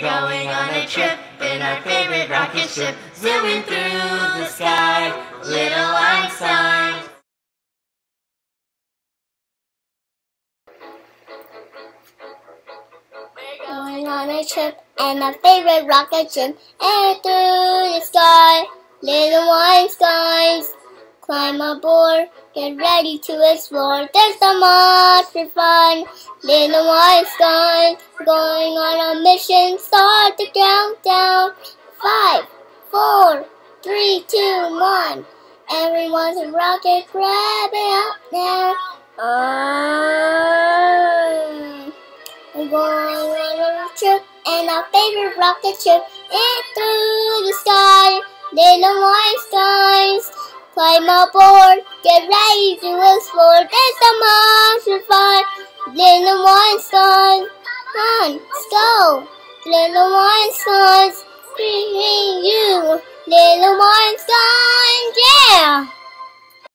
Going on a trip in our favorite rocket ship, zooming through the sky, little Einstein. Going on a trip in our favorite rocket ship, and through the sky, little Einsteins. Climb aboard, get ready to explore. There's so for fun. Little Einstein, going on a mission. Start the countdown. Five, four, three, two, one. Everyone's a rocket, grab it up now. Um, we're going on a trip in our favorite rocket ship. And through the sky, little Einsteins. Climb aboard, get ready to explore. There's so much to find. Little Einstein, on, let's go. Little Einstein, bringing you. Little Einstein.